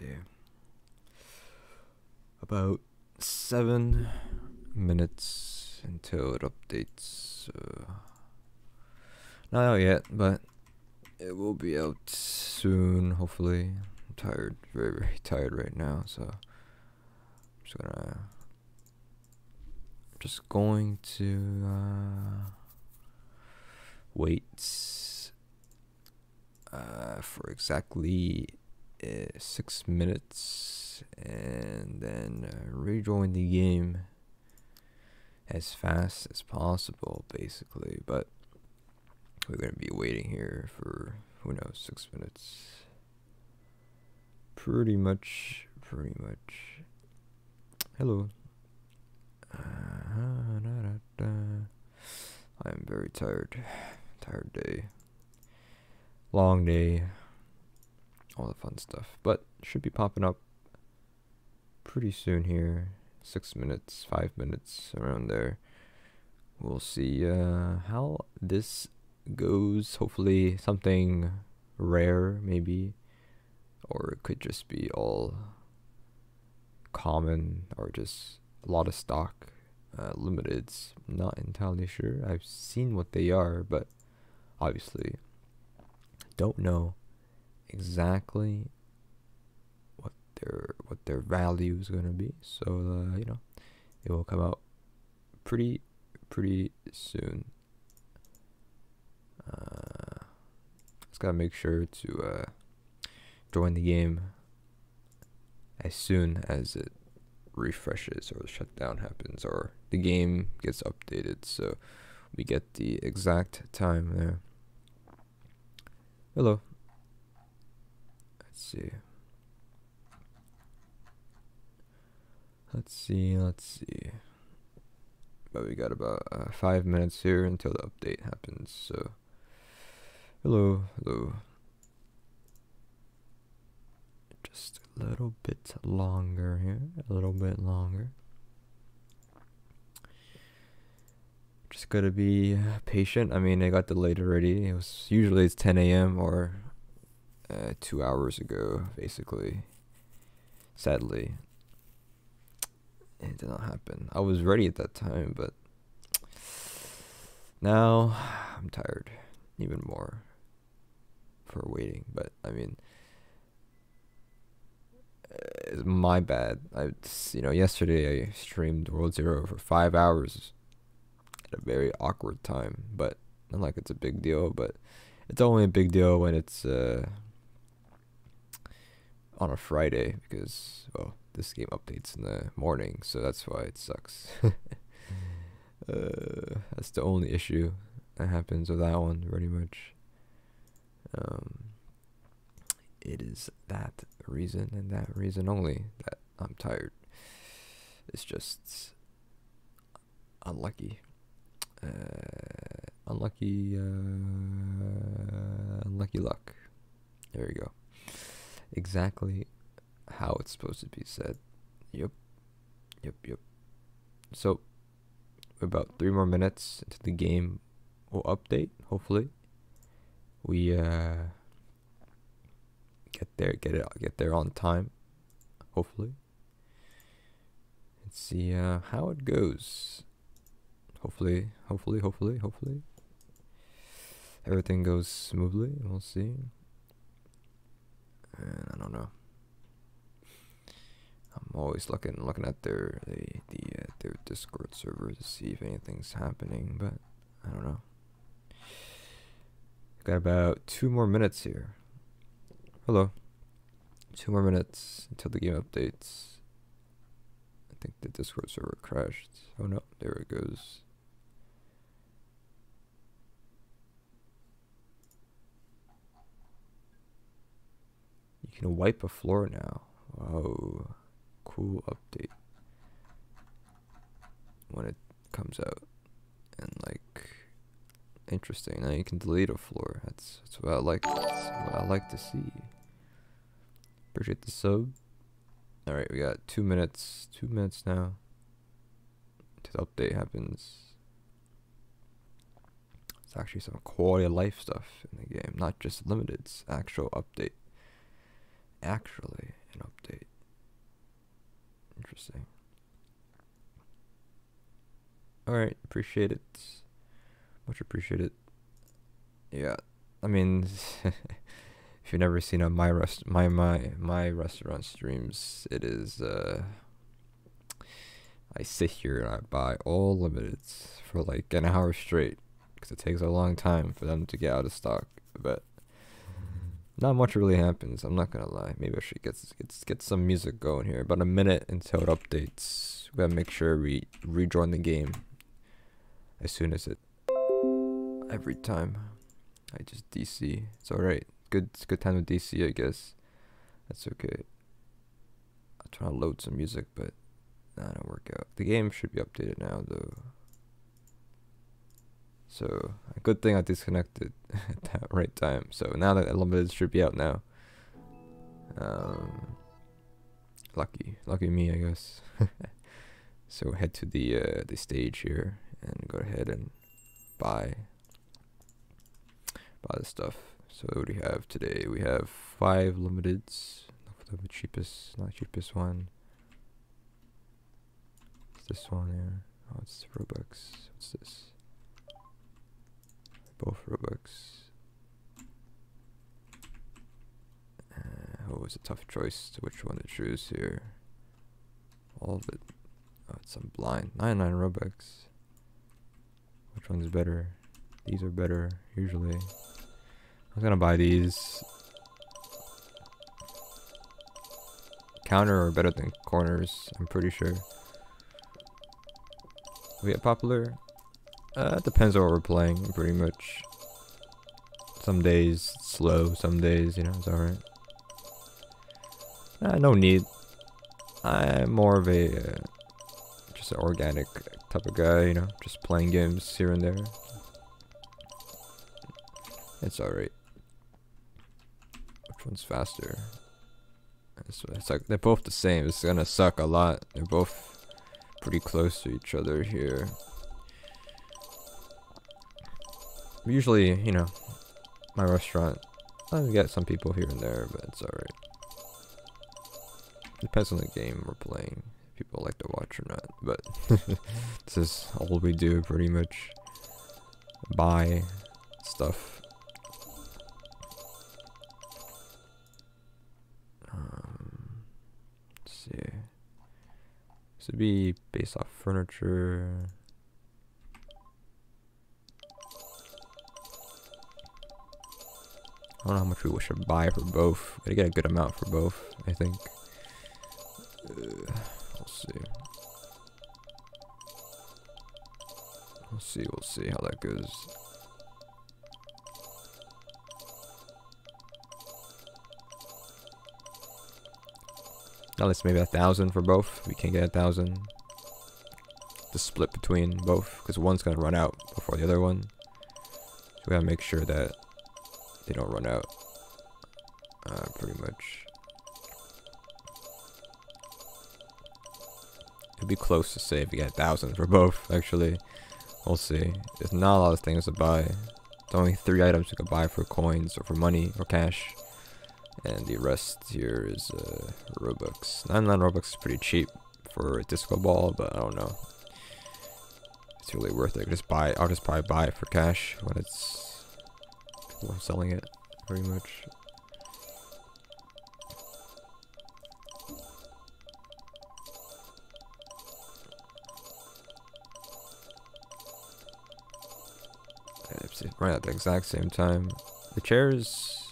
see. About seven minutes until it updates. So not out yet, but it will be out soon, hopefully. I'm tired, very, very tired right now, so I'm just gonna just going to uh, wait uh, for exactly uh, six minutes and then uh, rejoin the game as fast as possible, basically. But we're gonna be waiting here for who knows six minutes. Pretty much, pretty much. Hello. Uh, da. I'm very tired. Tired day. Long day. All the fun stuff. But should be popping up pretty soon here. Six minutes, five minutes, around there. We'll see uh, how this goes. Hopefully, something rare, maybe. Or it could just be all common or just a lot of stock uh, limiteds. Not entirely sure. I've seen what they are, but obviously don't know exactly what their what their value is going to be. So uh, you know, it will come out pretty pretty soon. Uh, just gotta make sure to uh, join the game as soon as it refreshes or the shutdown happens or the game gets updated so we get the exact time there. Hello. Let's see. Let's see, let's see. But we got about uh, five minutes here until the update happens, so. Hello, hello. Just a little bit longer here, a little bit longer. Just gotta be patient. I mean, it got delayed already. It was usually it's 10 a.m. or uh, two hours ago, basically. Sadly, it did not happen. I was ready at that time, but now I'm tired even more for waiting. But I mean, it's my bad. I, you know, yesterday I streamed World Zero for five hours at a very awkward time, but not like it's a big deal. But it's only a big deal when it's uh, on a Friday because well, this game updates in the morning, so that's why it sucks. uh, that's the only issue that happens with that one, pretty much. Um, it is that reason and that reason only that I'm tired. It's just unlucky. Uh, unlucky, uh, unlucky luck. There you go. Exactly how it's supposed to be said. Yep. Yep, yep. So, about three more minutes into the game will update, hopefully. We, uh, get there, get it, get there on time, hopefully. Let's see, uh, how it goes. Hopefully, hopefully, hopefully, hopefully. Everything goes smoothly, we'll see. And I don't know. I'm always looking looking at their the, the uh, their Discord server to see if anything's happening, but I don't know. Got about two more minutes here. Hello. Two more minutes until the game updates. I think the Discord server crashed. Oh no, there it goes. Can wipe a floor now. Oh, cool update. When it comes out. And like interesting. Now you can delete a floor. That's that's what i like. That's what i like to see. Appreciate the sub. All right we got two minutes. Two minutes now the update happens. It's actually some quality of life stuff in the game. Not just limited. It's actual update actually an update. Interesting. Alright, appreciate it. Much appreciated. Yeah, I mean, if you've never seen a my rest my my my restaurant streams, it is uh I sit here and I buy all limiteds for like an hour straight because it takes a long time for them to get out of stock. But not much really happens. I'm not gonna lie. Maybe I should get get get some music going here. About a minute until it updates. We gotta make sure we rejoin the game as soon as it. Every time, I just DC. It's alright. Good. It's good time with DC, I guess. That's okay. I'm trying to load some music, but that don't work out. The game should be updated now, though. So a good thing I disconnected at that right time. So now that Unlimited should be out now. Um, lucky, lucky me, I guess. so head to the uh, the stage here and go ahead and buy buy the stuff. So what do we have today? We have five limiteds. The cheapest, not cheapest one. It's this one here. Oh, it's Robux. What's this? Both Robux. Uh, oh, it's a tough choice to which one to choose here. All of it. Oh, it's some blind. 99 Robux. Which one's better? These are better, usually. I'm gonna buy these. Counter are better than corners, I'm pretty sure. We get popular? Uh, it depends on what we're playing, pretty much. Some days slow, some days, you know, it's alright. Uh, no need. I'm more of a, uh, just an organic type of guy, you know, just playing games here and there. It's alright. Which one's faster? It's, it's like, they're both the same, it's gonna suck a lot. They're both pretty close to each other here. Usually, you know, my restaurant, I get some people here and there, but it's alright. Depends on the game we're playing. People like to watch or not, but this is all we do pretty much. Buy stuff. Um, see. This would be based off furniture. I don't know how much we should buy for both. Gotta get a good amount for both, I think. Uh, we'll see. We'll see, we'll see how that goes. Now let's maybe a thousand for both. We can't get a thousand. To split between both, because one's gonna run out before the other one. So we gotta make sure that they don't run out. Uh, pretty much. It'd be close to say if you get a thousand for both, actually. We'll see. There's not a lot of things to buy. There's only three items you can buy for coins or for money or cash. And the rest here is uh, Robux. 99 Robux is pretty cheap for a disco ball, but I don't know. It's really worth it. I Just buy. I'll just probably buy it for cash when it's are selling it very much. Right at the exact same time. The chairs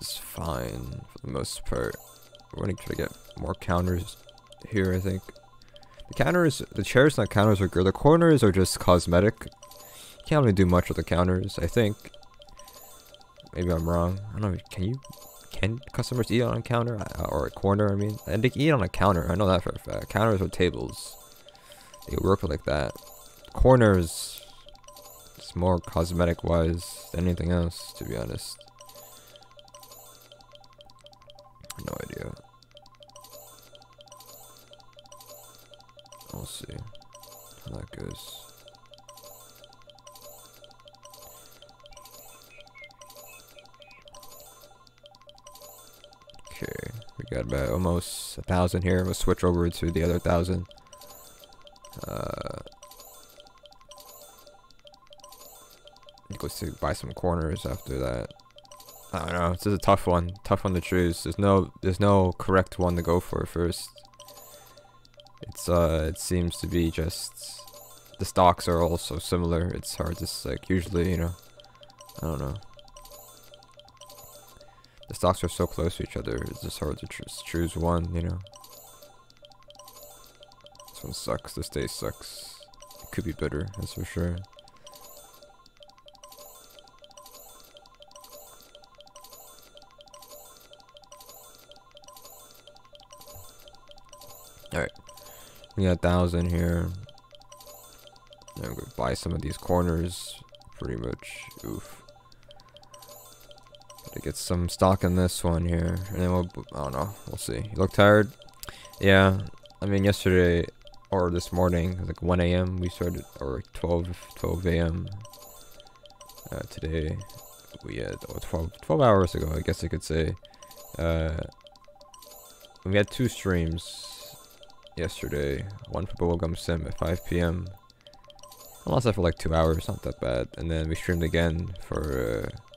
is fine for the most part. We're gonna try to get more counters here, I think. The counters, the chairs and the counters are good. The corners are just cosmetic. Can't really do much with the counters, I think. Maybe I'm wrong. I don't know. Can you? Can customers eat on a counter or a corner? I mean, and they can eat on a counter. I know that for a fact. Counters or tables, they work like that. Corners, it's more cosmetic wise than anything else, to be honest. No idea. We'll see how that goes. Got about almost a thousand here. We'll switch over to the other thousand. Uh, to buy some corners after that. I don't know. This is a tough one. Tough one to choose. There's no there's no correct one to go for first. It's uh it seems to be just the stocks are all so similar. It's hard to like usually you know I don't know. The stocks are so close to each other. It's just hard to just choose one. You know. This one sucks. This day sucks. It could be better. That's for sure. Alright. We got a thousand here. I'm gonna buy some of these corners. Pretty much. Oof. Gotta get some stock in this one here. And then we'll, I don't know. We'll see. You look tired? Yeah. I mean, yesterday, or this morning, like 1 a.m. we started, or 12, 12 a.m. Uh, today, we had, oh, 12, 12 hours ago, I guess I could say. Uh, we had two streams yesterday. One for Bubblegum Sim at 5 p.m. I lost that for like two hours, not that bad. And then we streamed again for uh,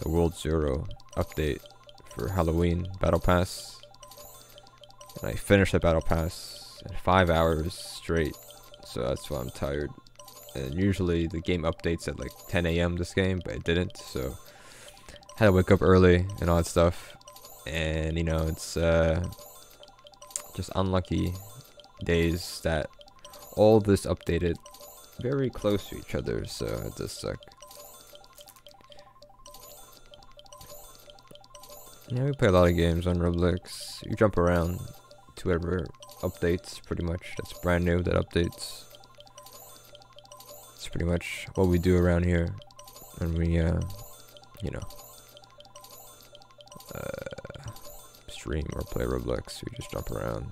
the World Zero update for Halloween Battle Pass. And I finished the Battle Pass in five hours straight, so that's why I'm tired. And usually the game updates at like 10 a.m. this game, but it didn't, so had to wake up early and all that stuff. And you know, it's uh, just unlucky days that all this updated very close to each other, so it does suck. Yeah, we play a lot of games on Roblox. You jump around to whatever updates, pretty much. That's brand new, that updates. It's pretty much what we do around here. And we, uh, you know, uh, stream or play Roblox. We just jump around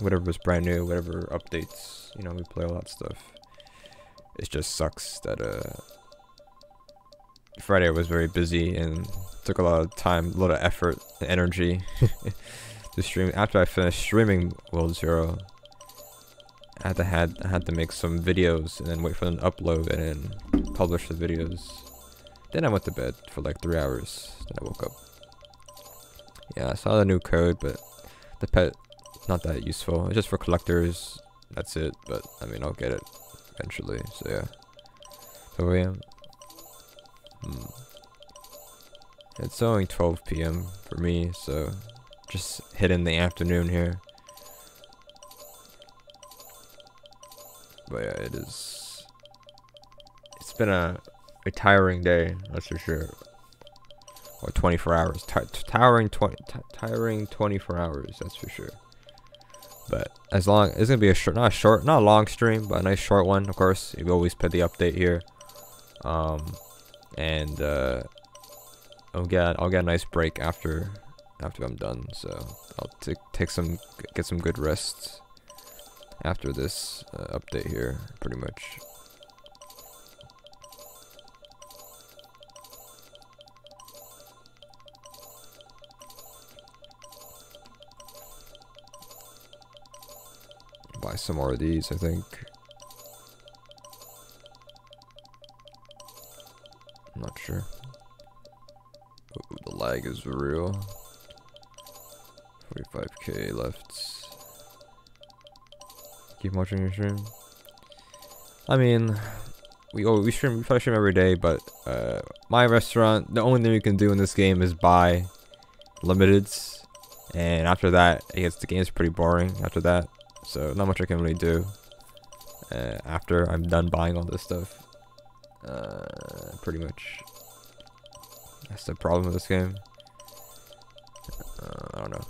whatever was brand new, whatever updates, you know, we play all that stuff. It just sucks that uh Friday was very busy and took a lot of time, a lot of effort and energy to stream. After I finished streaming World Zero, I had to had I had to make some videos and then wait for them to upload and then publish the videos. Then I went to bed for like three hours. Then I woke up. Yeah, I saw the new code, but the pet not that useful. It's just for collectors. That's it. But I mean, I'll get it eventually. So yeah. So yeah. Hmm. It's only 12 p.m. for me, so just hit in the afternoon here. But yeah, it is. It's been a, a tiring day, that's for sure. Or 24 hours. T tiring 20, tiring 24 hours, that's for sure. But as long it's gonna be a short, not a short, not a long stream, but a nice short one. Of course, you always put the update here. Um, and uh, I'll get I'll get a nice break after after I'm done. So I'll take some get some good rest after this uh, update here, pretty much. buy some more of these, I think. Ooh, the lag is real. 45k left. Keep watching your stream. I mean, we oh we stream we probably stream every day, but uh, my restaurant the only thing we can do in this game is buy limiteds, and after that, I guess the game's pretty boring. After that, so not much I can really do uh, after I'm done buying all this stuff. Uh, pretty much. That's the problem with this game. Uh, I don't know.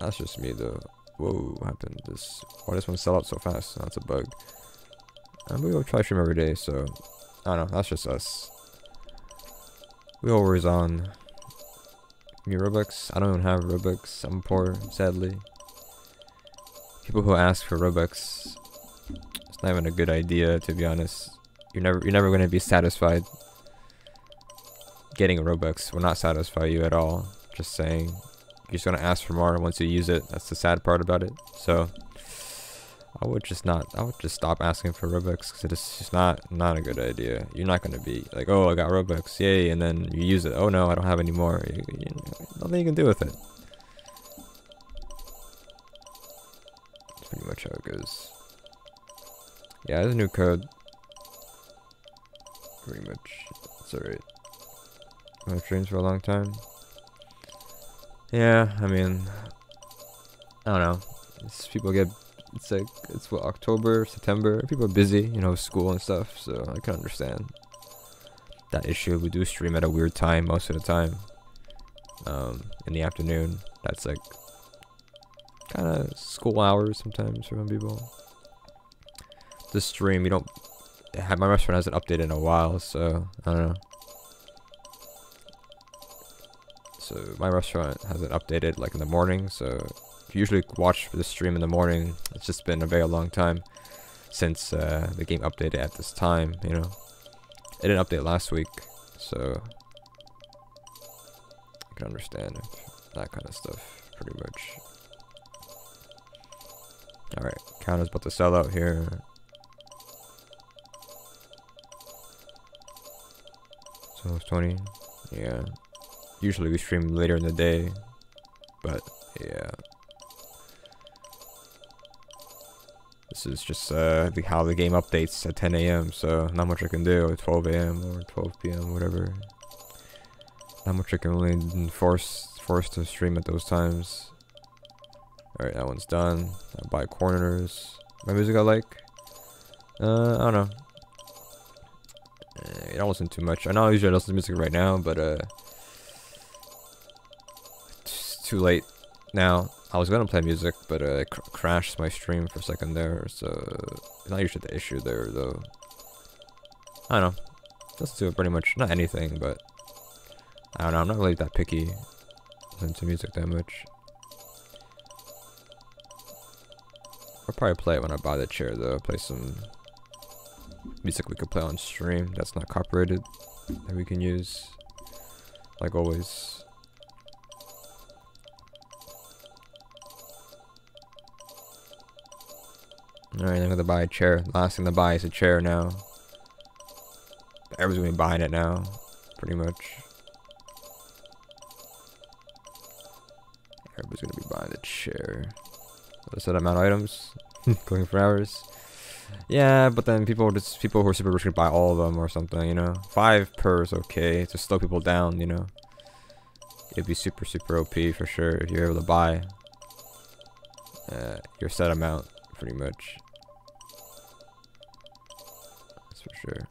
That's just me though. Whoa, what happened? This why does one sell out so fast? That's a bug. And we will try stream every day, so I don't know. That's just us. We always on. Me Robux? I don't even have Robux. I'm poor, sadly people who ask for Robux, it's not even a good idea to be honest. You're never you're never to be satisfied. Getting Robux will not satisfy you at all. Just saying. You're just gonna ask for more once you use it. That's the sad part about it. So I would just not. I would just stop asking for Robux because it's just not not a good idea. You're not gonna be like, oh, I got Robux, yay, and then you use it. Oh no, I don't have any more. You, you, nothing you can do with it. That's pretty much how it goes. Yeah, there's a new code. Pretty much. It's alright. No streams for a long time. Yeah, I mean, I don't know. It's, people get, it's like, it's what, October, September. People are busy, you know, school and stuff, so I can understand that issue. We do stream at a weird time most of the time. Um, in the afternoon. That's like, kind of school hours sometimes for some people. This stream, you don't, have my restaurant hasn't updated in a while, so, I don't know. So my restaurant hasn't updated like in the morning so if you usually watch the stream in the morning it's just been a very long time since uh, the game updated at this time you know? It didn't update last week so I can understand that kind of stuff pretty much. Alright counter's about to sell out here. So it's 20 yeah Usually we stream later in the day, but yeah. This is just uh, the, how the game updates at 10 a.m. So not much I can do at 12 a.m. or 12 p.m. whatever. Not much I can really force force to stream at those times. Alright, that one's done. I buy corners. My music I like. Uh, I don't know. I don't listen too much. I know I usually listen to music right now, but uh, too late now. I was gonna play music, but uh, it cr crashed my stream for a second there, so it's not usually the issue there, though. I don't know. Let's do pretty much, not anything, but I don't know, I'm not really that picky into music that much. I'll probably play it when I buy the chair, though. Play some music we could play on stream that's not copyrighted, that we can use, like always. Alright, I'm gonna buy a chair. Last thing to buy is a chair now. Everyone's gonna be buying it now. Pretty much. Everybody's gonna be buying the chair. A set amount of items. Going for hours. Yeah, but then people just people who are super rich can buy all of them or something, you know. Five per is okay to slow people down, you know. It'd be super super OP for sure if you're able to buy uh, your set amount pretty much. That's for sure.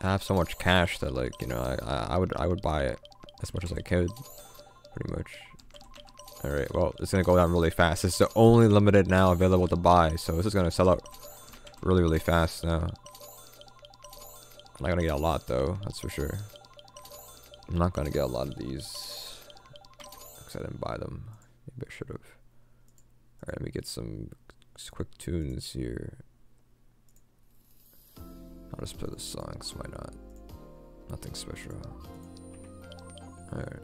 I have so much cash that like, you know, I, I, would I would buy it as much as I could. Pretty much. Alright, well, it's gonna go down really fast. It's the only limited now available to buy, so this is gonna sell out really, really fast now. I'm not gonna get a lot though, that's for sure. I'm not gonna get a lot of these because I didn't buy them. Maybe I should have. Alright, let me get some quick tunes here. I'll just play the songs, why not? Nothing special. Alright.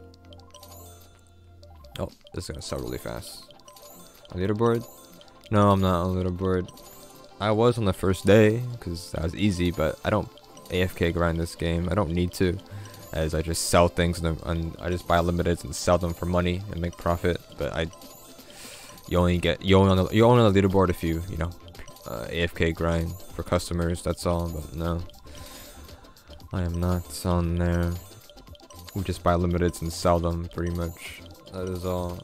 Oh, this is gonna sell really fast. A leaderboard? No, I'm not on leaderboard. I was on the first day, because that was easy, but I don't AFK grind this game. I don't need to as I just sell things and, and I just buy limiteds and sell them for money and make profit. But I, you only get you only on the, you only on the leaderboard if you you know uh, AFK grind for customers. That's all. But no, I am not on there. We just buy limiteds and sell them pretty much. That is all.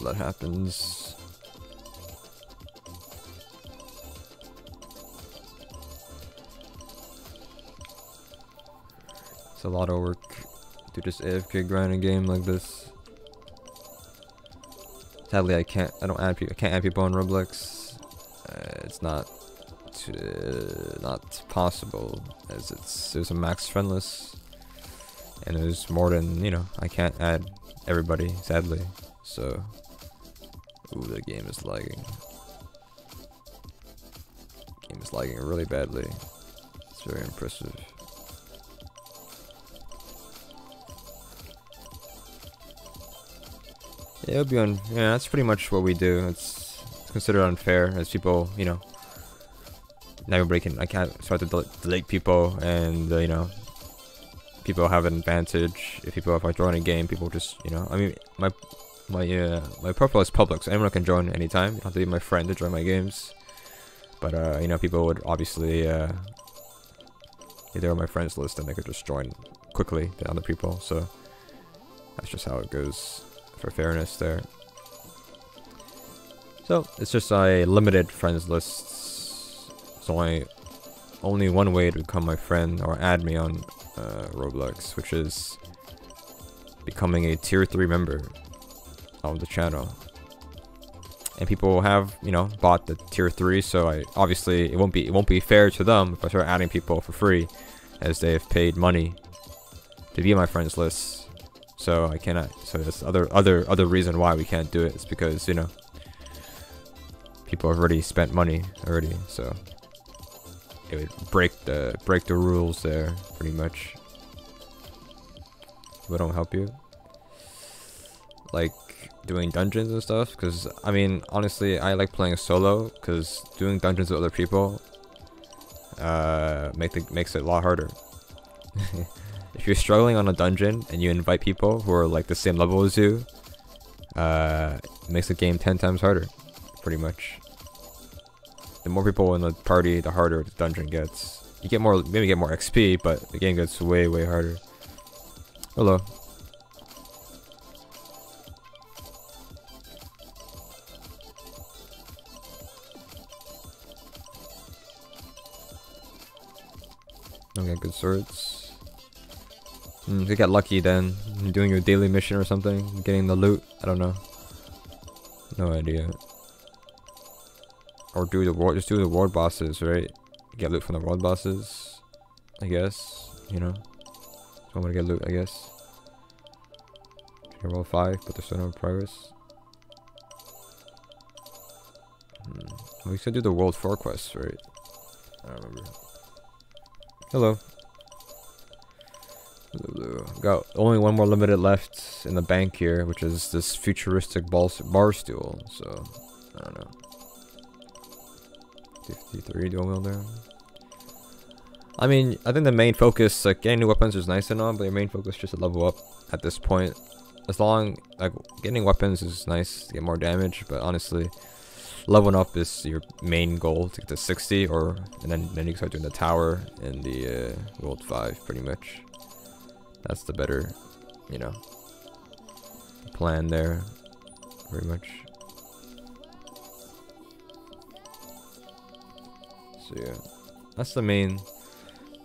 All that happens. It's a lot of work to just AFK grind a game like this. Sadly, I can't. I don't add people. I can't add people on Roblox. Uh, it's not. Uh, not possible as it's there's a max friendless and there's more than you know I can't add everybody sadly so ooh the game is lagging. Game is lagging really badly. It's very impressive. Yeah, it'll be on yeah that's pretty much what we do. It's considered unfair as people you know now everybody can I can't start to del delete people and uh, you know people have an advantage. If people if I join a game people just you know I mean my my uh, my profile is public so anyone can join anytime. You don't have to be my friend to join my games. But uh, you know people would obviously uh, if they're on my friends list then they could just join quickly than other people. So that's just how it goes for fairness there. So it's just a limited friends list only only one way to become my friend or add me on uh, Roblox, which is becoming a tier 3 member of the channel. And people have, you know, bought the tier 3, so I obviously it won't be it won't be fair to them if I start adding people for free as they have paid money to be on my friends list. So I cannot so that's other other other reason why we can't do it. it is because, you know, people have already spent money already, so it would break the break the rules there pretty much. But don't help you. Like doing dungeons and stuff because I mean honestly I like playing solo because doing dungeons with other people uh make the, makes it a lot harder. if you're struggling on a dungeon and you invite people who are like the same level as you, uh, makes the game 10 times harder, pretty much the more people in the party, the harder the dungeon gets. You get more, maybe get more XP, but the game gets way, way harder. Hello. Good swords. Mm, you got lucky then. Doing your daily mission or something, getting the loot. I don't know. No idea. Or do the world, just do the world bosses, right? Get loot from the world bosses, I guess. You know, so I'm gonna get loot, I guess. World five, but there's still no progress. Hmm. We should do the world four quests, right? I don't remember. Hello. Got only one more limited left in the bank here, which is this futuristic bar stool. So I don't know. 53 dual wielder. I mean, I think the main focus, like getting new weapons is nice and all, but your main focus is just to level up at this point. As long, like, getting weapons is nice to get more damage, but honestly, leveling up is your main goal to get to 60, or, and then, then you start doing the tower in the uh, World 5, pretty much. That's the better, you know, plan there, pretty much. So yeah, that's the main,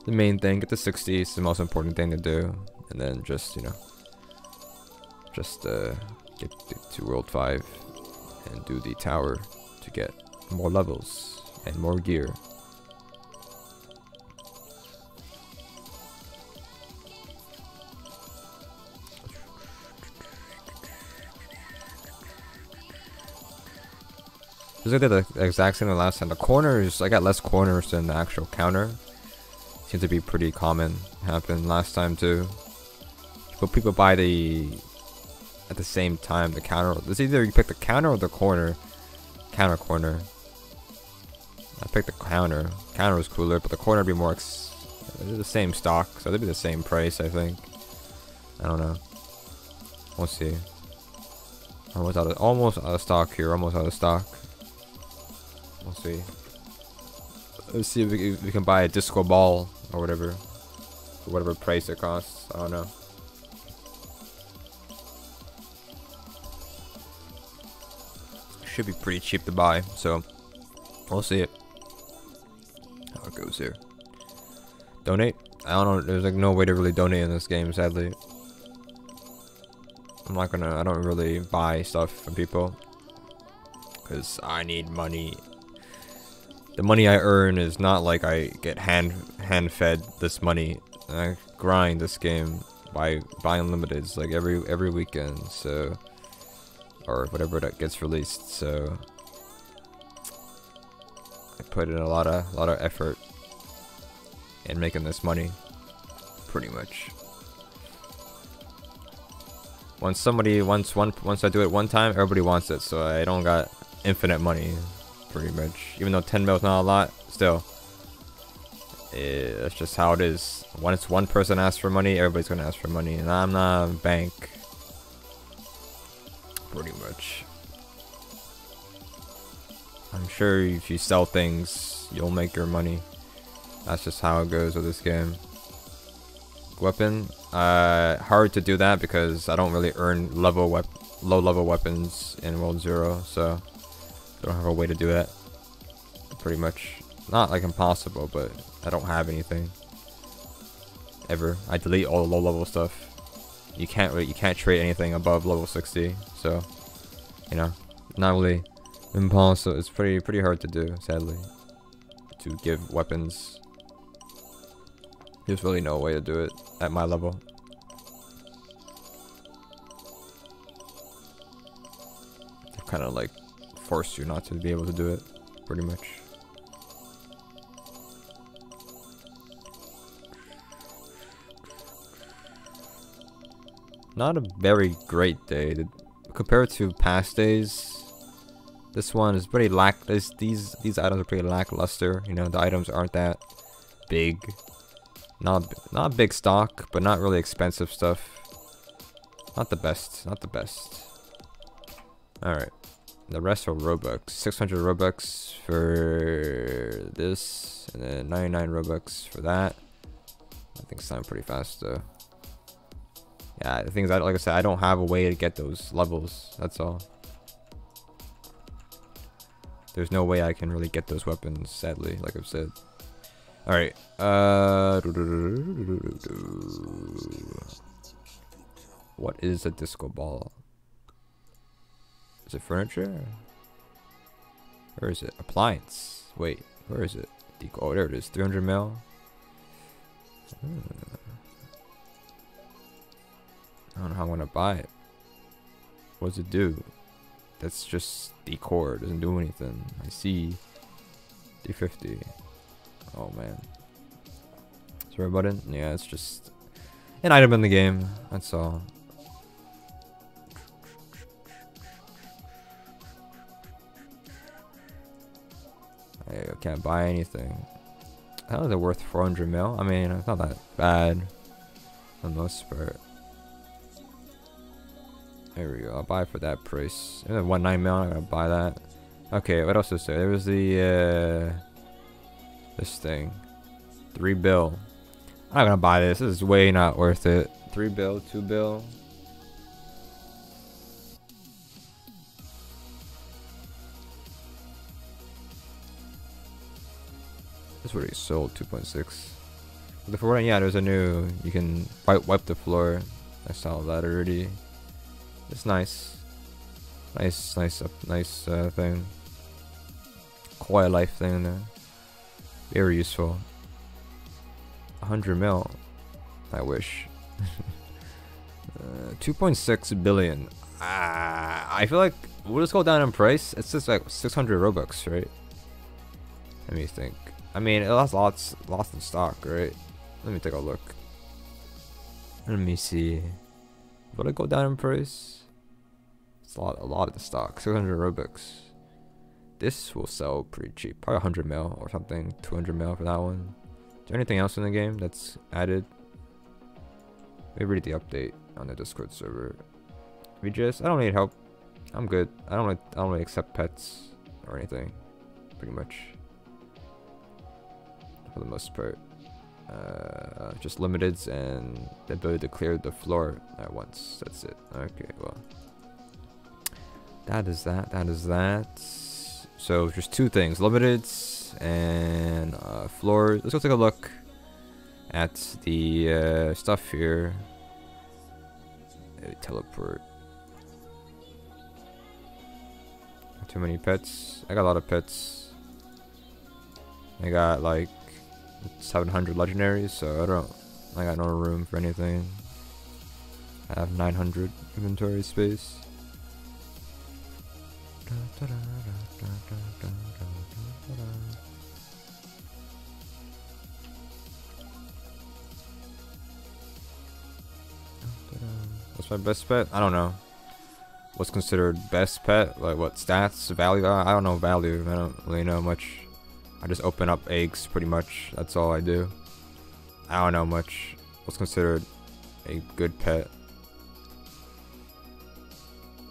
the main thing. Get to 60 is the most important thing to do, and then just you know, just uh, get to World 5 and do the tower to get more levels and more gear. Because I did the exact same the last time. The corners, I got less corners than the actual counter. Seems to be pretty common. Happened last time too. But people buy the at the same time the counter. It's either you pick the counter or the corner. Counter corner. I picked the counter. Counter was cooler, but the corner would be more. the same stock, so they'd be the same price, I think. I don't know. We'll see. Almost out of almost out of stock here. Almost out of stock. We'll see. Let's see if we, if we can buy a disco ball or whatever. For whatever price it costs. I don't know. Should be pretty cheap to buy, so we'll see it. How it goes here. Donate? I don't know. There's like no way to really donate in this game, sadly. I'm not gonna. I don't really buy stuff from people because I need money the money I earn is not like I get hand hand fed this money. I grind this game by buying limiteds like every every weekend. So or whatever that gets released. So I put in a lot of a lot of effort in making this money, pretty much. Once somebody once one once I do it one time, everybody wants it, so I don't got infinite money, pretty much. Even though 10 mil is not a lot, still. Eh, it's just how it is. Once one person asks for money, everybody's gonna ask for money, and I'm not a bank. Pretty much. I'm sure if you sell things, you'll make your money. That's just how it goes with this game. Weapon, uh, hard to do that because I don't really earn level wep low level weapons in World Zero, so I don't have a way to do that. Pretty much, not like impossible, but I don't have anything ever. I delete all the low level stuff. You can't really, you can't trade anything above level 60, so you know, not really impossible. It's pretty pretty hard to do, sadly, to give weapons. There's really no way to do it at my level. kind of like force you not to be able to do it, pretty much. Not a very great day. Compared to past days, this one is pretty lack. This, these these items are pretty lackluster. You know, the items aren't that big. Not not big stock, but not really expensive stuff. Not the best. Not the best. All right. The rest are Robux. 600 Robux for this, and then 99 Robux for that. I think it's time pretty fast though. Yeah, the thing is, like I said, I don't have a way to get those levels. That's all. There's no way I can really get those weapons, sadly, like I've said. Alright, uh... What is a disco ball? Is it furniture? Where is it? Appliance. Wait, where is it? Oh, there it is. 300 mil. Hmm. I don't know how I'm gonna buy it. What does it do? That's just decor. It doesn't do anything. I see. D50. Oh man. Is there a button? Yeah, it's just an item in the game. That's all. I can't buy anything. How is it worth 400 mil? I mean, it's not that bad for the most part. There we go. I'll buy for that price. One nine mil. I'm gonna buy that. Okay. What else is there? There was the uh, this thing. Three bill. I'm not gonna buy this. This is way not worth it. Three bill, two bill. This he sold, 2.6. The floor, yeah, there's a new, you can wipe, wipe the floor. I saw that already. It's nice. Nice, nice, uh, nice uh, thing. Quiet life thing in there. Very useful. 100 mil. I wish. uh, 2.6 billion. Ah, I feel like we'll just go down in price? It's just like 600 robux, right? Let me think. I mean, it lost lots, lost in stock, right? Let me take a look. Let me see. Will it go down in price? It's a lot, a lot of the stock. 600 Robux. This will sell pretty cheap. Probably 100 mil or something. 200 mil for that one. Is there anything else in the game that's added? Maybe read the update on the Discord server. We just, I don't need help. I'm good. I don't, I don't really accept pets or anything. Pretty much. For the most part. Uh, just limiteds and the ability to clear the floor at once. That's it. Okay, well. That is that. That is that. So just two things. Limiteds and uh, floors. Let's go take a look at the uh, stuff here. Maybe teleport. Too many pets. I got a lot of pets. I got like 700 legendaries, so I don't. I got no room for anything. I have 900 inventory space. What's my best pet? I don't know. What's considered best pet? Like what stats, value? I don't know value. I don't really know much. I just open up eggs pretty much. That's all I do. I don't know much. What's considered a good pet?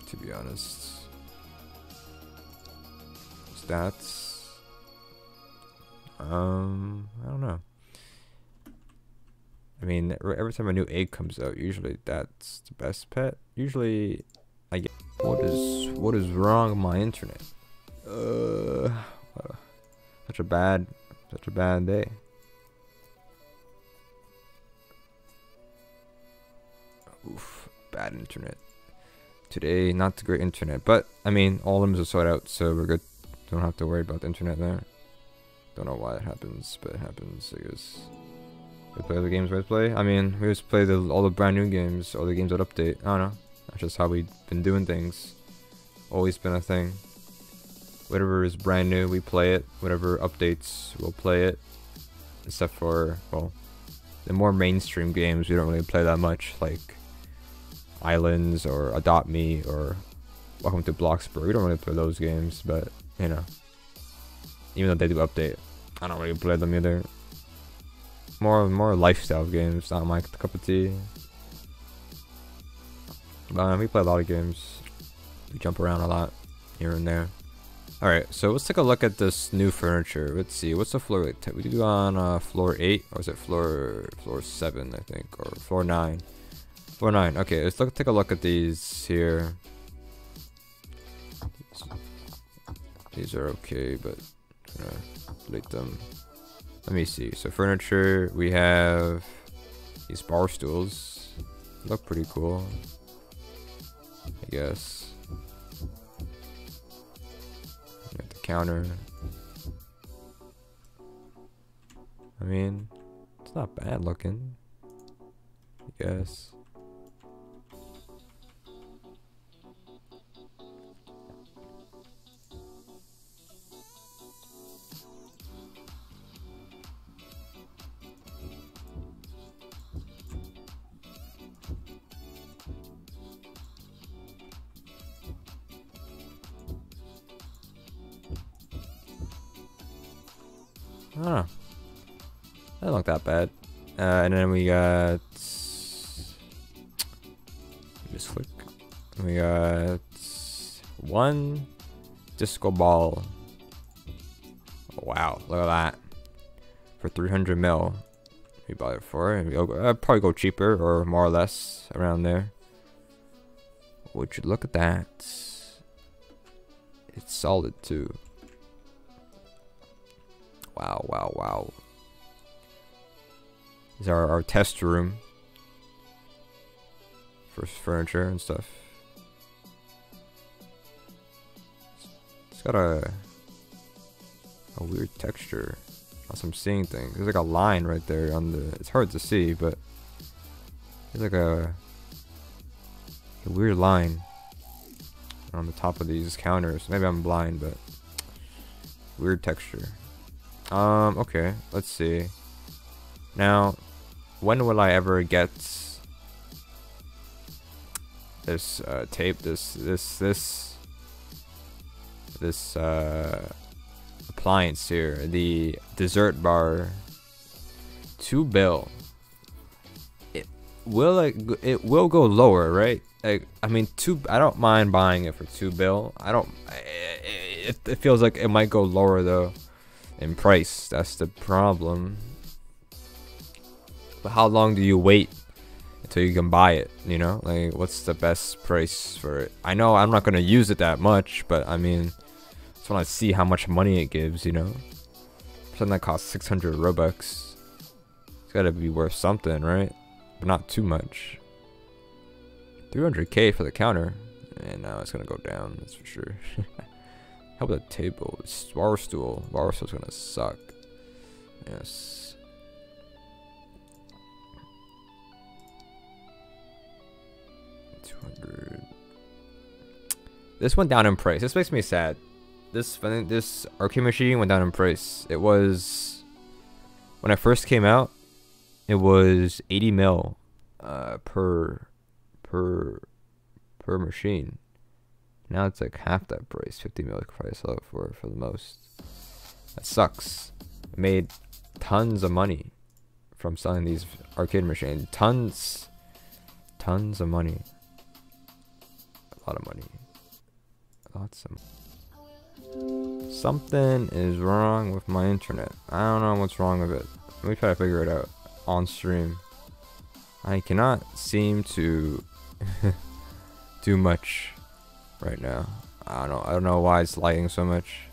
To be honest. Stats. Um, I don't know. I mean, every time a new egg comes out, usually that's the best pet. Usually, I get. What is what is wrong with my internet? Uh, such a bad, such a bad day. Oof, bad internet. Today, not the great internet, but I mean, all of them are sorted out, so we're good. Don't have to worry about the internet there. Don't know why it happens, but it happens, I guess. We play the games we play. I mean, we just play the, all the brand new games, all the games that update. I don't know. That's just how we've been doing things. Always been a thing. Whatever is brand new, we play it. Whatever updates, we'll play it. Except for, well, the more mainstream games, we don't really play that much. Like Islands or Adopt Me or Welcome to Bloxburg. We don't really play those games, but, you know. Even though they do update, I don't really play them either more more lifestyle games, not my cup of tea. But um, we play a lot of games. We jump around a lot here and there. Alright, so let's take a look at this new furniture. Let's see, what's the floor? We do on uh, floor 8, or is it floor floor 7, I think, or floor 9? Floor 9, okay, let's look, take a look at these here. These are okay, but I'm gonna delete them. Let me see. So furniture, we have these bar stools. Look pretty cool. I guess. Counter. I mean, it's not bad looking. I guess. Oh. That don't look that bad. Uh, and then we got... Just click. We got... One disco ball. wow, look at that. For 300 mil. We bought it for. Uh, probably go cheaper or more or less around there. Would you look at that? It's solid too. Wow, wow, wow. This is our, our test room. For furniture and stuff. It's got a a weird texture. As I'm seeing things. There's like a line right there on the it's hard to see, but there's like a, a weird line on the top of these counters. Maybe I'm blind, but weird texture. Um, okay, let's see. Now, when will I ever get this uh, tape, this, this, this, this uh, appliance here, the dessert bar, two bill. It will like it will go lower, right? Like I mean, two. I don't mind buying it for two bill. I don't. It, it feels like it might go lower though in price. That's the problem. But how long do you wait until you can buy it? You know, like what's the best price for it? I know I'm not gonna use it that much, but I mean, just want to see how much money it gives. You know, something that costs 600 robux. It's gotta be worth something, right? But not too much. 300k for the counter, and now it's gonna go down. That's for sure. How about table? Bar stool. Bar stool's gonna suck. Yes. Two hundred. This went down in price. This makes me sad. This this arcade machine went down in price. It was when I first came out. It was 80 mil uh, per per per machine. Now it's like half that price, 50 mil price for for the most. That sucks. I made tons of money from selling these arcade machines. Tons, tons of money. A lot of money. Lots of. Something is wrong with my internet. I don't know what's wrong with it. Let me try to figure it out on stream. I cannot seem to do much right now. I don't know. I don't know why it's lagging so much.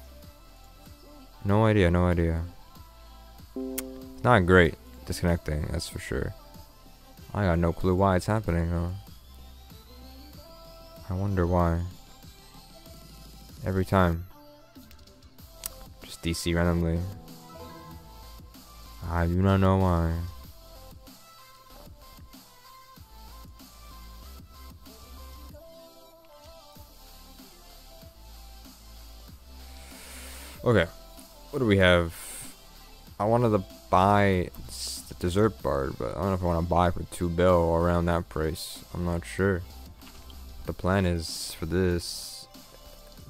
No idea. No idea. Not great disconnecting. That's for sure. I got no clue why it's happening though. I wonder why. Every time. Just DC randomly. I do not know why. Okay. What do we have? I wanted to buy the dessert bar, but I don't know if I want to buy for two bill around that price. I'm not sure. The plan is for this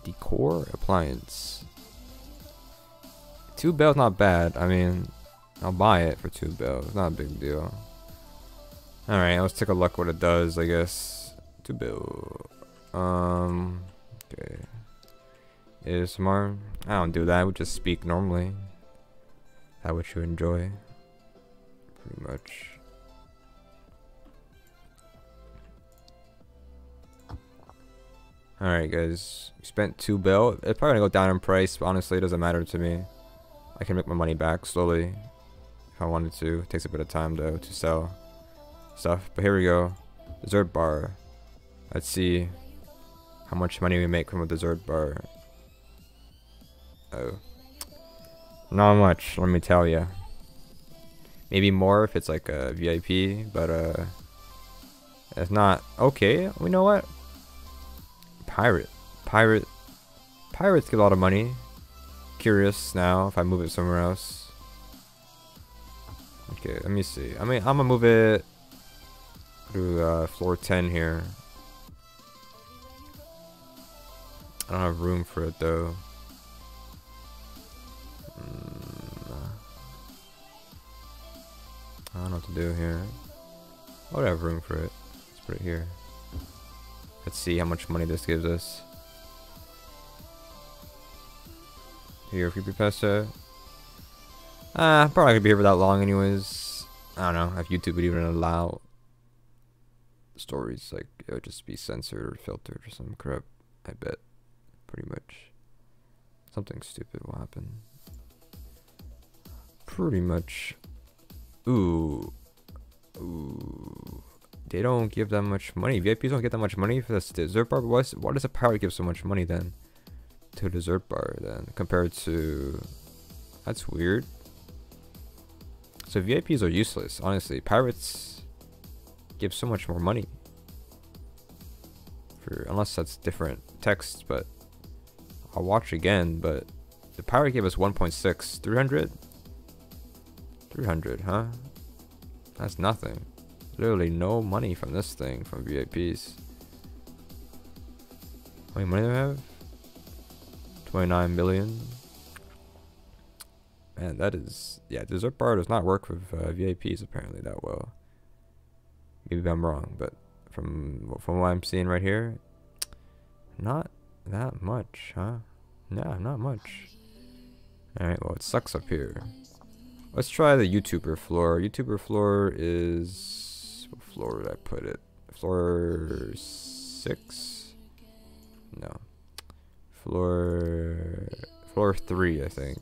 decor appliance. Two bill's not bad. I mean, I'll buy it for two bill. It's not a big deal. Alright, let's take a look what it does, I guess. Two bill. Um, okay. ASMR. I don't do that. We just speak normally. How would you enjoy? Pretty much. Alright guys, we spent 2 bill. It's probably gonna go down in price, but honestly it doesn't matter to me. I can make my money back slowly if I wanted to. It takes a bit of time though to sell stuff. But here we go. Dessert bar. Let's see how much money we make from a dessert bar. Oh. Not much, let me tell you. Maybe more if it's like a VIP, but uh, it's not. Okay, we know what? Pirate. Pirate. Pirates get a lot of money. Curious now if I move it somewhere else. Okay, let me see. I mean, I'm gonna move it to uh, floor 10 here. I don't have room for it though. I don't know what to do here. I would have room for it. Let's put it here. Let's see how much money this gives us. Here, creepypasta. Ah, uh, probably could be here for that long anyways. I don't know if YouTube would even allow stories. Like, it would just be censored or filtered or some crap. I bet. Pretty much. Something stupid will happen. Pretty much. Ooh. Ooh. They don't give that much money. VIPs don't get that much money for this dessert bar. Why, why does a pirate give so much money then? To a dessert bar then compared to that's weird. So VIPs are useless, honestly. Pirates give so much more money. For unless that's different text, but I'll watch again, but the pirate gave us 1.6, 300 300, huh? That's nothing. Literally no money from this thing, from VIPs. How many money do I have? 29 million. Man, that is... Yeah, Dessert Bar does not work with uh, VIPs apparently that well. Maybe I'm wrong, but from, from what I'm seeing right here, not that much, huh? Nah, not much. Alright, well, it sucks up here. Let's try the YouTuber floor. YouTuber floor is... What floor did I put it? Floor 6? No. Floor... Floor 3, I think.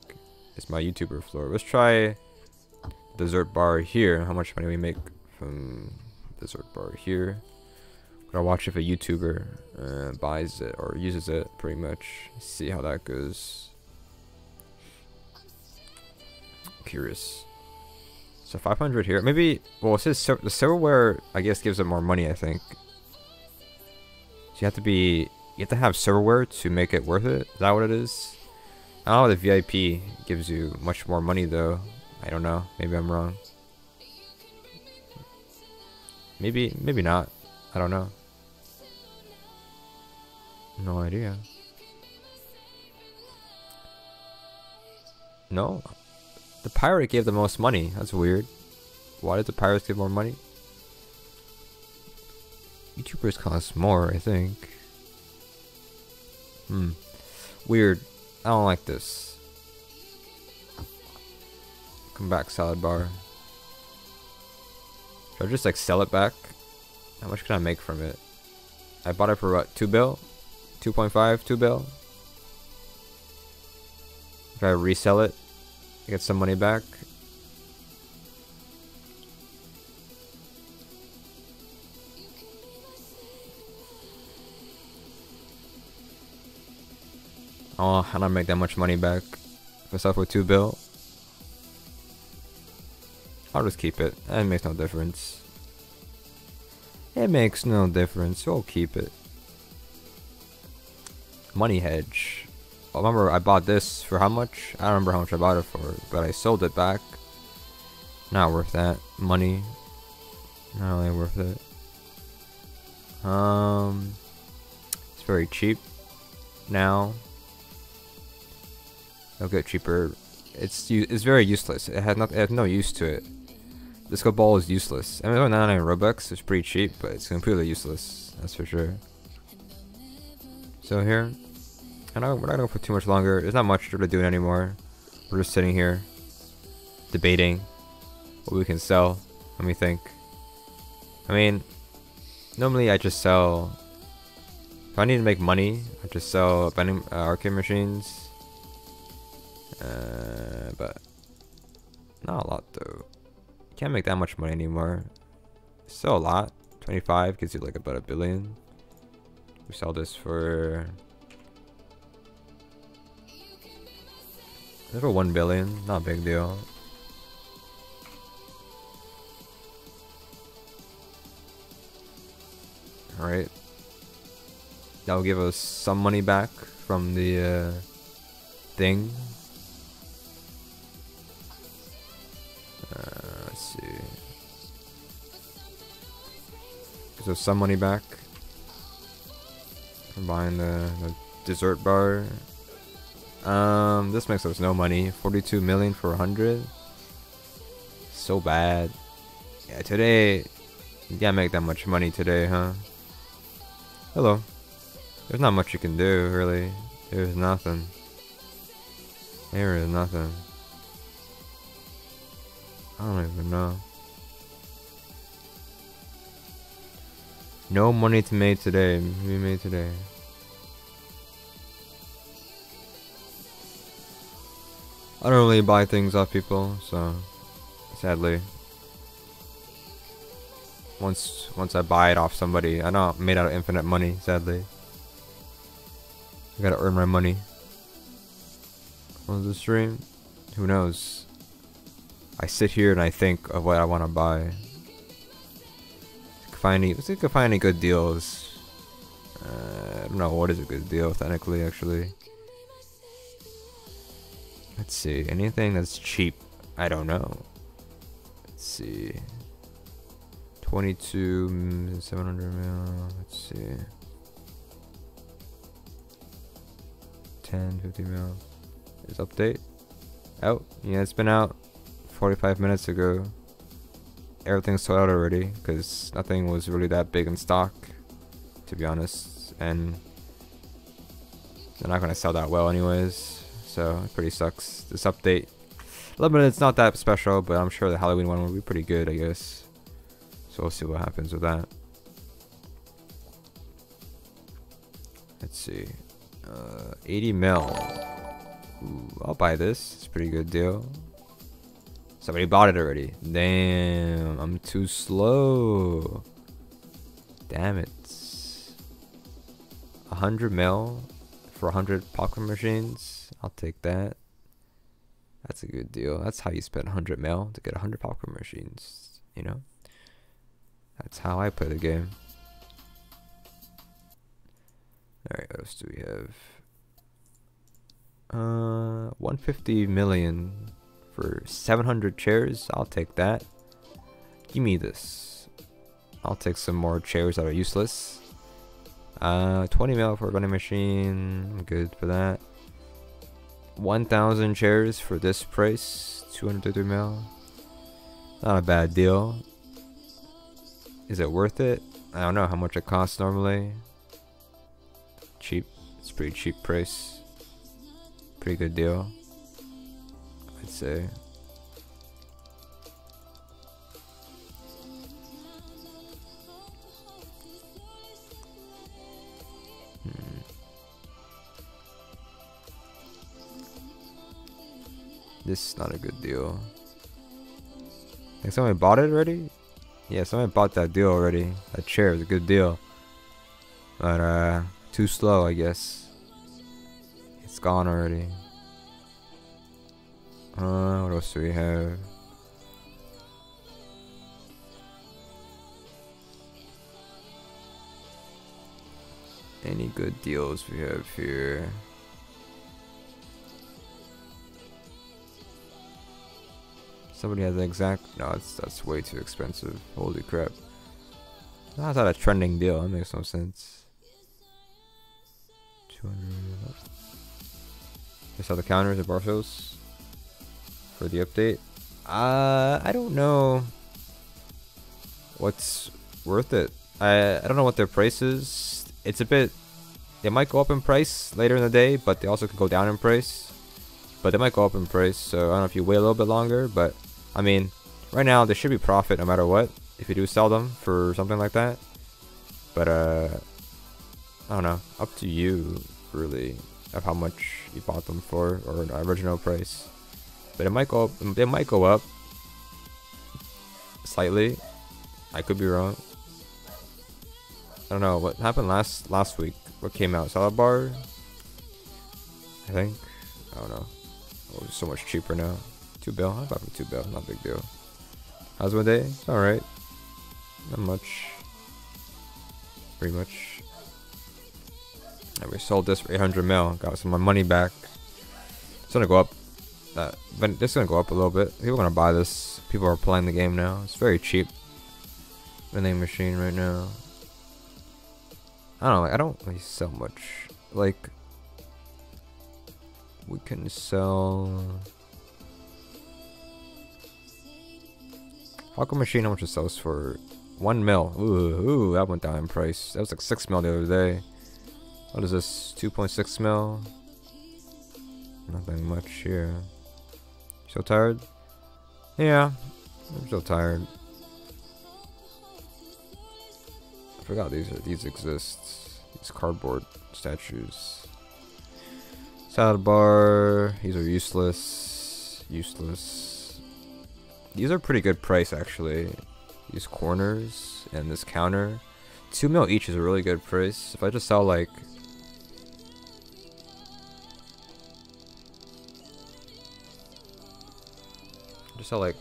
Is my YouTuber floor. Let's try dessert bar here. How much money we make from dessert bar here. Gonna watch if a YouTuber uh, buys it or uses it, pretty much. See how that goes. Curious. So 500 here. Maybe, well, it says the silverware, I guess, gives it more money, I think. So you have to be, you have to have silverware to make it worth it. Is that what it is? I don't know the VIP gives you much more money, though. I don't know. Maybe I'm wrong. Maybe, maybe not. I don't know. No idea. No? The pirate gave the most money. That's weird. Why did the pirates give more money? YouTubers cost more, I think. Hmm. Weird. I don't like this. Come back, salad bar. Should I just like sell it back? How much can I make from it? I bought it for what? 2 bill? 2.5? 2 bill? If I resell it, get some money back. Oh, I don't make that much money back. If I sell for 2 bill. I'll just keep it. It makes no difference. It makes no difference. We'll keep it. Money hedge. Remember I bought this for how much? I don't remember how much I bought it for, but I sold it back. Not worth that money. Not really worth it. Um, it's very cheap now. It'll get cheaper. It's it's very useless. It has not it has no use to it. Disco ball is useless. I mean, 99 Robux is pretty cheap, but it's completely useless. That's for sure. So here, I know we're not gonna put too much longer. There's not much to do anymore. We're just sitting here, debating what we can sell. Let me think. I mean, normally I just sell. If I need to make money, I just sell vending uh, arcade machines. Uh, but not a lot though. Can't make that much money anymore. Still a lot. 25 gives you like about a billion. We sell this for for 1 billion, not a big deal. Alright. That'll give us some money back from the uh, thing Uh, let's see. So some money back. from buying the, the dessert bar. Um, this makes us no money. 42 million for 100. So bad. Yeah, today, you can't make that much money today, huh? Hello. There's not much you can do, really. There's nothing. There is nothing. I don't even know. No money to make today. We made today. I don't really buy things off people, so sadly. Once once I buy it off somebody, I'm made out of infinite money, sadly. I gotta earn my money. On the stream? Who knows? I sit here and I think of what I wanna buy find any, let's see if I can find any good deals. Uh, I don't know what is a good deal technically, actually. Let's see, anything that's cheap. I don't know. Let's see. 22, 700 mil, let's see. 10, 50 mil. Is update out? Yeah, it's been out 45 minutes ago everything's sold out already because nothing was really that big in stock, to be honest. And they're not going to sell that well anyways, so it pretty sucks. This update, it's not that special, but I'm sure the Halloween one will be pretty good, I guess. So we'll see what happens with that. Let's see. Uh, 80 mil. Ooh, I'll buy this. It's a pretty good deal. Somebody bought it already. Damn, I'm too slow. Damn it. 100 mil for 100 popcorn machines. I'll take that. That's a good deal. That's how you spend 100 mil to get 100 popcorn machines, you know? That's how I play the game. Alright, what else do we have? Uh, 150 million for 700 chairs. I'll take that. Give me this. I'll take some more chairs that are useless. Uh, 20 mil for a vending machine. I'm good for that. 1,000 chairs for this price. 230 mil. Not a bad deal. Is it worth it? I don't know how much it costs normally. Cheap. It's pretty cheap price. Pretty good deal. I'd say. This is not a good deal. Like someone bought it already? Yeah, someone bought that deal already. That chair is a good deal. But, uh, too slow, I guess. It's gone already. Uh, what else do we have? Any good deals we have here? Somebody has the exact. No, that's that's way too expensive. Holy crap! That's not a trending deal. That makes no sense. Two hundred. Just how the counters at Barsos for the update. Uh, I don't know what's worth it. I I don't know what their price is. It's a bit. They might go up in price later in the day, but they also could go down in price. But they might go up in price, so I don't know if you wait a little bit longer, but I mean, right now there should be profit no matter what if you do sell them for something like that. But uh, I don't know. Up to you, really, of how much you bought them for or an original price. But it might go up. It might go up slightly. I could be wrong. I don't know what happened last last week. What came out? Salad bar. I think. I don't know. Oh, so much cheaper now. Two bill. I bought for two bill. Not a big deal. How's my day? Alright. Not much. Pretty much. And we sold this for 800 mil. Got some of my money back. It's gonna go up. Uh, is gonna go up a little bit. People are gonna buy this. People are playing the game now. It's very cheap. Vending machine right now. I don't know. I don't really sell much. Like we can sell. Hawker machine, how much it sells for? One mil. Ooh, ooh, that went down in price. That was like six mil the other day. What is this? 2.6 mil? Nothing much here. So tired? Yeah, I'm so tired. I forgot these are these exist. These cardboard statues. Salad bar. These are useless. Useless. These are pretty good price actually. These corners and this counter. Two mil each is a really good price. If I just sell like just sell like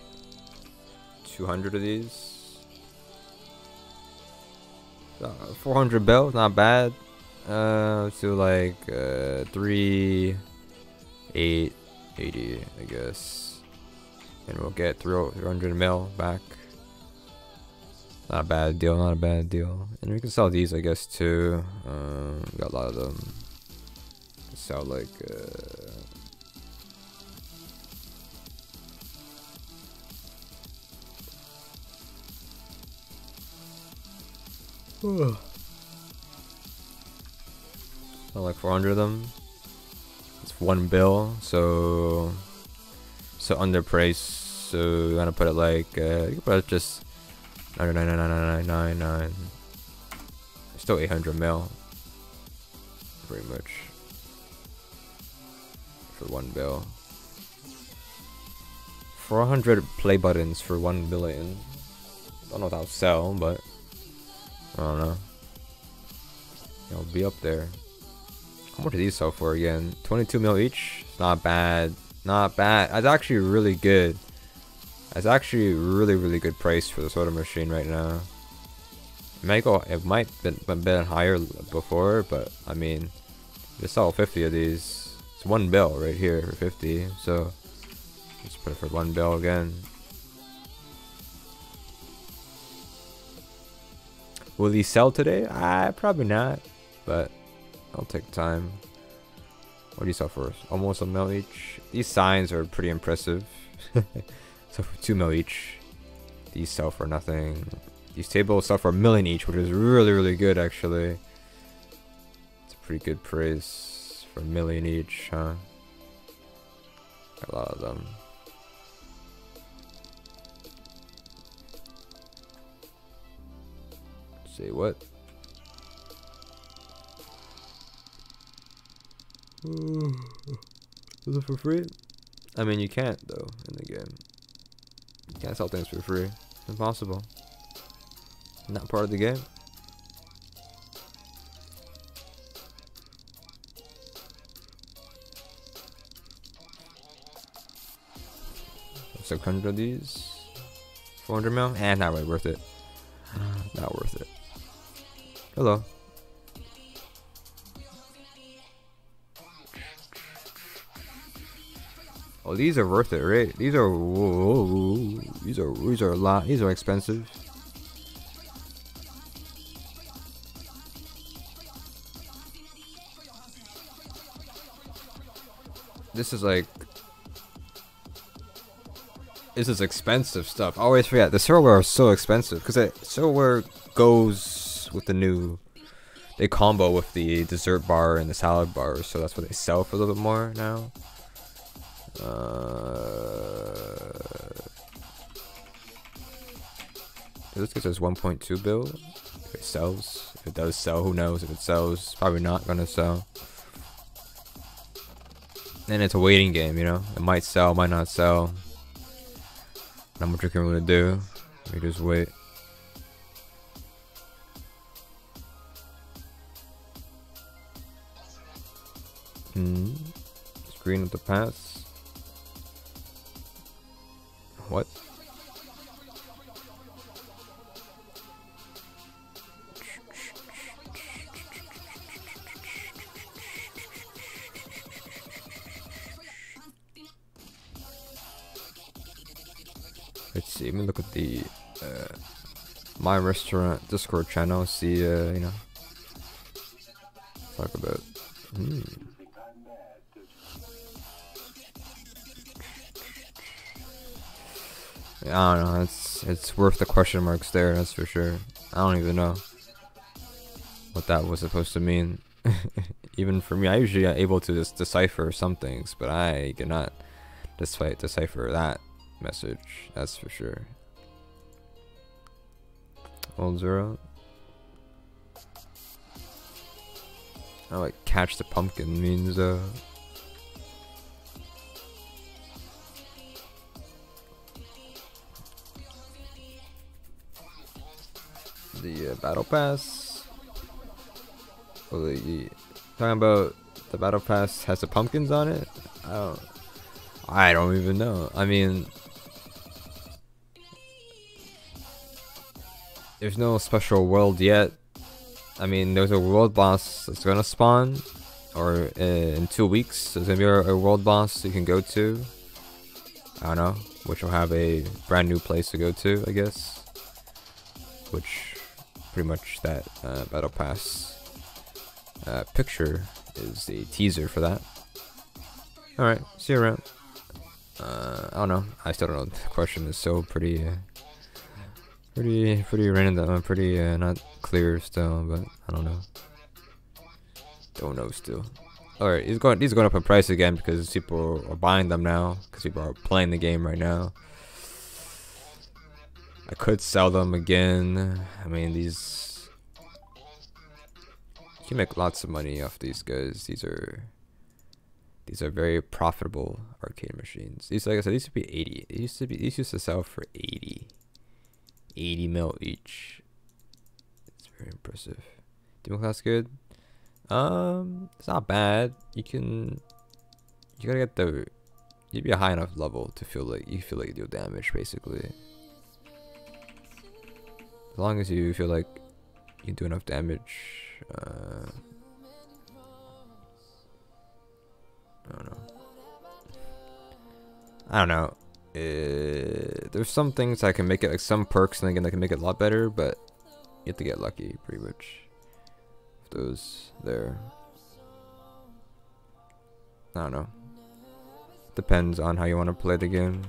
200 of these. Uh, 400 bells, not bad. Uh, like uh, 3, 8, 80, I guess. And we'll get 300 mil back. Not a bad deal, not a bad deal. And we can sell these, I guess, too. Um, got a lot of them. Sell like, uh, like 400 of them. It's one bill, so so under price. So want to put it like uh, you can put it just nine nine nine nine nine nine nine. Still 800 mil, pretty much for one bill. 400 play buttons for 1 billion. Don't know if that'll sell, but I don't know. It'll be up there. How much do these sell for again? 22 mil each? Not bad. Not bad. It's actually really good. It's actually really, really good price for the soda machine right now. It might go, it might been, been, been higher before, but I mean, just sell 50 of these. It's one bill right here for 50, so let's put it for one bill again. Will these sell today? Uh, probably not, but I'll take time. What do you sell for? Almost a mil each. These signs are pretty impressive. so for two mil each. These sell for nothing. These tables sell for a million each, which is really, really good actually. It's a pretty good price for a million each, huh? A lot of them. Say what? Is it for free? I mean, you can't though in the game. You can't sell things for free. It's impossible. Not part of the game. Six hundred of these. Four hundred mil? Eh, not really worth it. not worth it. Hello. Oh, these are worth it, right? These are whoa, these are these are a lot. These are expensive. This is like this is expensive stuff. I always forget the silverware is so expensive because the silverware goes with the new they combo with the dessert bar and the salad bar, so that's what they sell for a little bit more now. Uh, this guy says 1.2 bill. If it sells, if it does sell, who knows? If it sells, probably not gonna sell. And it's a waiting game, you know. It might sell, might not sell. Not much you can really do. We just wait. Hmm. Screen of the pass. What? Let's see. Let me look at the uh, my restaurant Discord channel. See, uh, you know, talk about. Hmm. I don't know. It's it's worth the question marks there. That's for sure. I don't even know what that was supposed to mean. even for me, I usually am able to just decipher some things, but I cannot despite decipher that message. That's for sure. Old zero. I like catch the pumpkin means uh uh, battle pass. Well, talking about the battle pass has the pumpkins on it. I don't. I don't even know. I mean, there's no special world yet. I mean, there's a world boss that's gonna spawn, or uh, in two weeks there's gonna be a, a world boss you can go to. I don't know, which will have a brand new place to go to, I guess. Pretty much that uh, battle pass uh, picture is a teaser for that. Alright, see you around. Uh, I don't know. I still don't know. The question is so pretty, uh, pretty, pretty random. I'm pretty uh, not clear still, but I don't know. Don't know still. Alright, he's going. He's going up in price again because people are buying them now. Because people are playing the game right now. I could sell them again. I mean, these... You can make lots of money off these guys. These are... These are very profitable arcade machines. These, like I said, these to be 80. These used to be. These used to sell for 80. 80 mil each. It's very impressive. Demon class good. Um, it's not bad. You can. You gotta get the you'd be a high enough level to feel like you feel like you deal damage basically. As long as you feel like you do enough damage, uh, I don't know. I don't know. Uh, there's some things I can make it like some perks and again that can make it a lot better, but you have to get lucky pretty much. Those there. I don't know. Depends on how you want to play the game.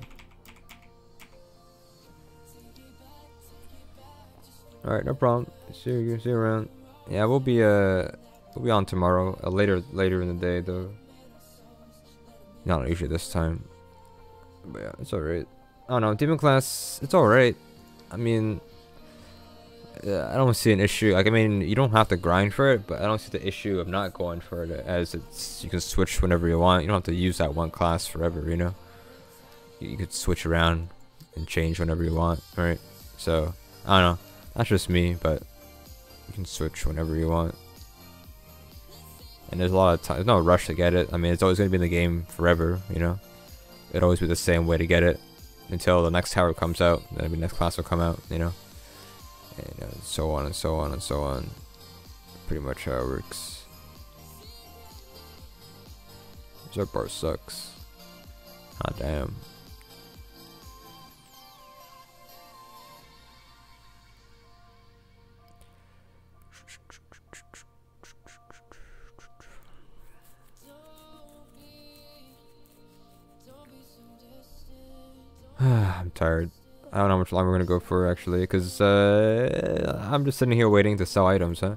Alright, no problem. See you, see you around. Yeah, we'll be uh we'll be on tomorrow. Uh, later later in the day though. Not usually this time. But yeah, it's alright. I don't know, Demon Class, it's alright. I mean, I don't see an issue. Like, I mean, you don't have to grind for it, but I don't see the issue of not going for it as it's you can switch whenever you want. You don't have to use that one class forever, you know? You, you could switch around and change whenever you want, right? So, I don't know. That's just me, but you can switch whenever you want. And there's a lot of time. There's no rush to get it. I mean, it's always going to be in the game forever, you know? It'd always be the same way to get it until the next tower comes out. Then the next class will come out, you know? And uh, so on and so on and so on. Pretty much how it works. Part sucks. Ah, damn. I'm tired. I don't know how much longer we're gonna go for actually, because uh, I'm just sitting here waiting to sell items, huh?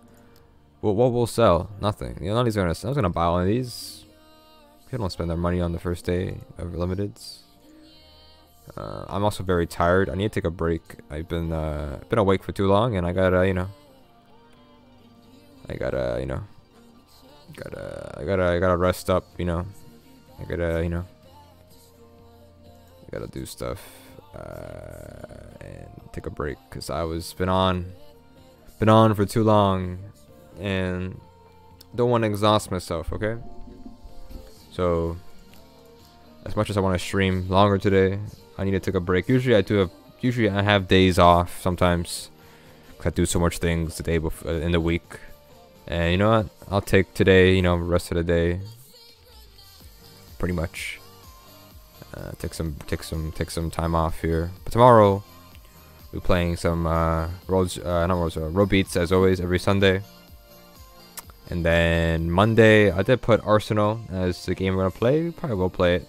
Well, what will sell? Nothing. You know, nobody's gonna. I was gonna buy one of these. People don't spend their money on the first day of limiteds. Uh, I'm also very tired. I need to take a break. I've been uh, been awake for too long, and I gotta, you know, I gotta, you know, gotta, I gotta, I gotta rest up. You know, I gotta, you know, gotta do stuff uh, and take a break because I was been on, been on for too long, and don't want to exhaust myself. Okay. So, as much as I want to stream longer today, I need to take a break. Usually I do have, usually I have days off sometimes. Cause I do so much things the day before uh, in the week, and you know what? I'll take today. You know, rest of the day. Pretty much. Uh, take some take some take some time off here. But tomorrow we're playing some uh, roads, uh, not roads, uh, RoBeats as always every Sunday. And then Monday I did put Arsenal as the game we're gonna play. We probably will play it.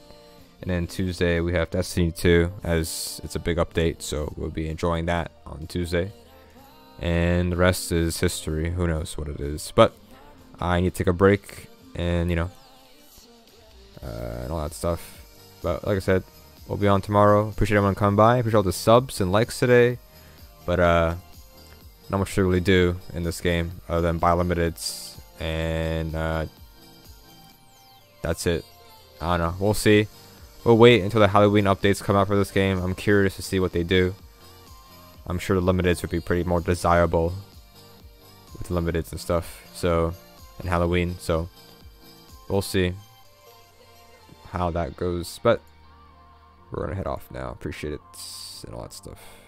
And then Tuesday we have Destiny 2 as it's a big update, so we'll be enjoying that on Tuesday. And the rest is history. Who knows what it is? But I need to take a break and you know uh, and all that stuff. But like I said, we'll be on tomorrow. Appreciate everyone coming by. Appreciate all the subs and likes today. But uh, not much to really do in this game other than buy limiteds and uh, that's it. I don't know. We'll see. We'll wait until the Halloween updates come out for this game. I'm curious to see what they do. I'm sure the limiteds would be pretty more desirable with the limiteds and stuff. So, and Halloween. So, we'll see how that goes. But we're gonna head off now. Appreciate it and all that stuff.